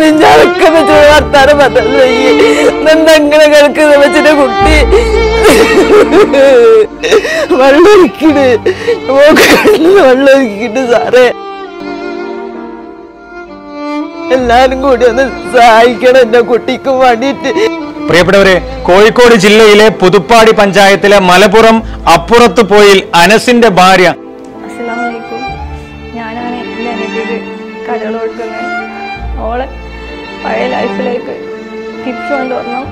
മിഞ്ഞാറൊക്കെ വെച്ച് വർത്താനം പറഞ്ഞു എന്തെങ്ങനെ കിടക്കുന്ന വെച്ചിട്ട് കുട്ടി. വെള്ളം ഒരിക്കണ് മോക്ക് കണ്ണിൽ വെള്ളം സാറേ. എല്ലാരും കൂടി ഒന്ന് സഹായിക്കണം എന്റെ കുട്ടിക്ക് വേണ്ടിയിട്ട്. പ്രിയപ്പെട്ടവരെ കോഴിക്കോട് ജില്ലയിലെ പുതുപ്പാടി പഞ്ചായത്തിലെ മലപ്പുറം അപ്പുറത്ത് പോയിൽ അനസിന്റെ ഭാര്യ. അസ്സലാമലൈക്കും ഞാനാണ് എന്റെ അനിയത്തിക്ക് കടകൾ കൊടുക്കുന്നത്. അവളെ പഴയ ലൈഫിലേക്ക് തിരിച്ചു കൊണ്ടുവരണം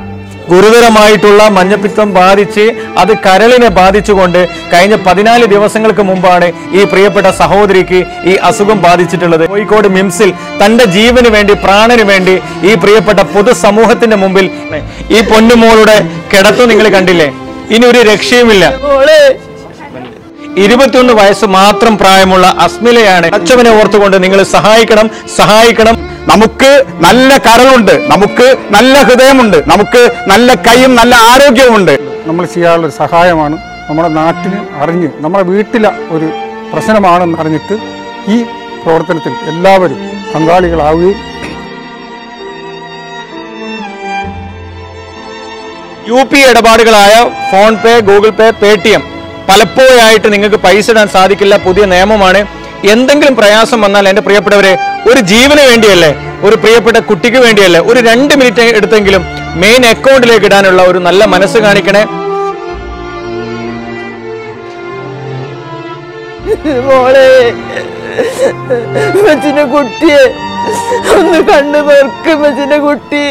ഗുരുതരമായിട്ടുള്ള മഞ്ഞപ്പിത്തം ബാധിച്ച് അത് കരളിനെ ബാധിച്ചുകൊണ്ട് കഴിഞ്ഞ പതിനാല് ദിവസങ്ങൾക്ക് മുമ്പാണ് ഈ പ്രിയപ്പെട്ട സഹോദരിക്ക് ഈ അസുഖം ബാധിച്ചിട്ടുള്ളത്. കോഴിക്കോട് മിംസിൽ തന്റെ ജീവന് വേണ്ടി പ്രാണന് വേണ്ടി ഈ പ്രിയപ്പെട്ട പൊതുസമൂഹത്തിന്റെ മുമ്പിൽ ഈ പൊന്നുമോളുടെ കിടത്തു നിങ്ങൾ കണ്ടില്ലേ? ഇനി ഒരു രക്ഷയുമില്ല. ഇരുപത്തിയൊന്ന് വയസ്സ് മാത്രം പ്രായമുള്ള അസ്മിലയാണ് അച്ഛവനെ ഓർത്തുകൊണ്ട് നിങ്ങൾ സഹായിക്കണം സഹായിക്കണം. നമുക്ക് നല്ല കരളുണ്ട് നമുക്ക് നല്ല ഹൃദയമുണ്ട് നമുക്ക് നല്ല കൈയും നല്ല ആരോഗ്യവുമുണ്ട്. നമ്മൾ ചെയ്യാനുള്ള ഒരു സഹായമാണ് നമ്മുടെ നാട്ടിന് അറിഞ്ഞ് നമ്മുടെ വീട്ടിലെ ഒരു പ്രശ്നമാണെന്ന് അറിഞ്ഞിട്ട് ഈ പ്രവർത്തനത്തിൽ എല്ലാവരും പങ്കാളികളാവുകയും യു പി ഇടപാടുകളായ PhonePe Google Pay Paytm പലപ്പോഴായിട്ട് നിങ്ങൾക്ക് പൈസ ഇടാൻ സാധിക്കില്ല. പുതിയ നിയമമാണ്. എന്തെങ്കിലും പ്രയാസം വന്നാൽ എന്റെ പ്രിയപ്പെട്ടവരെ ഒരു ജീവന് വേണ്ടിയല്ലേ ഒരു പ്രിയപ്പെട്ട കുട്ടിക്ക് വേണ്ടിയല്ലേ ഒരു രണ്ട് മിനിറ്റ് എടുത്തെങ്കിലും മെയിൻ അക്കൗണ്ടിലേക്ക് ഇടാനുള്ള ഒരു നല്ല മനസ്സ് കാണിക്കണേ. കുട്ടിയെ ഒന്ന് കണ്ണു മച്ചിന്റെ കുട്ടി.